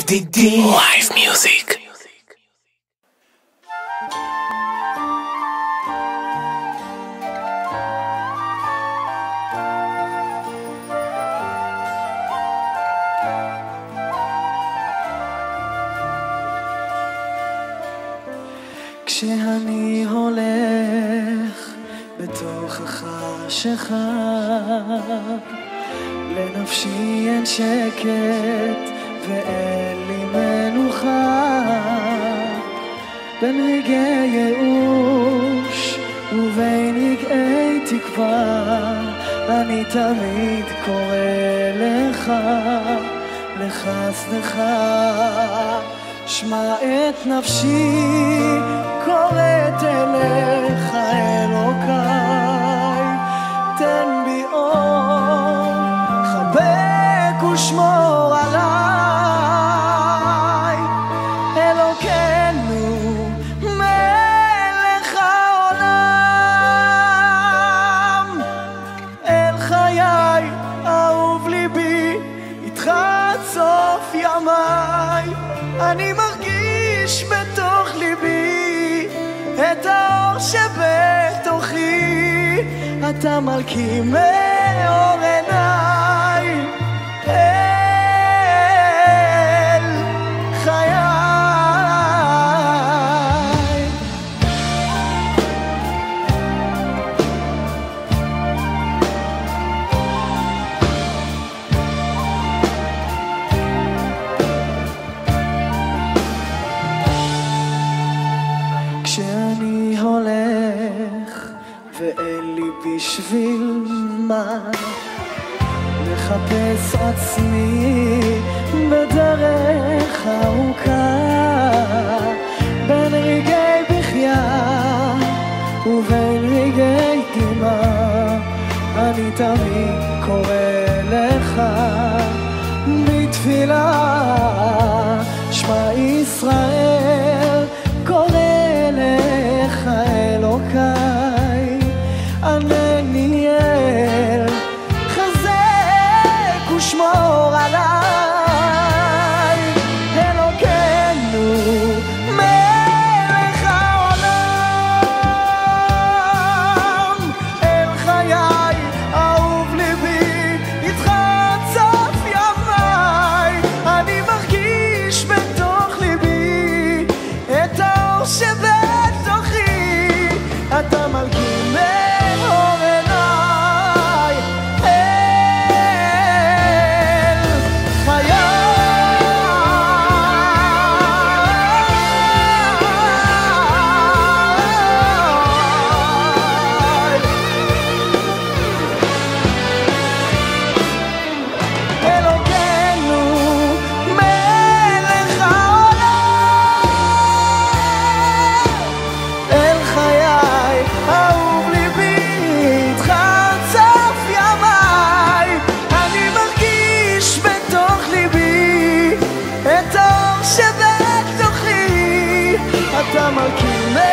ידידי Live music. כשאני הולך בתוך החשיכה לנפשי אין שקט ואין לי מנוחה. בין רגעי ייאוש ובין רגעי תקווה אני תמיד קורא לך, לך סליחה. שמע את נפשי קוראת אליך אני מרגיש בתוך ליבי את האור שבתוכי. אתה מלכי מאור כשאני הולך ואין לי בשביל מה לחפש עצמי בדרך ארוכה. בין רגעי בחייה ובין רגעי דמעה אני תמיד קורא לך בתפילה ליבי את האור שבתוכי אתה מרכיב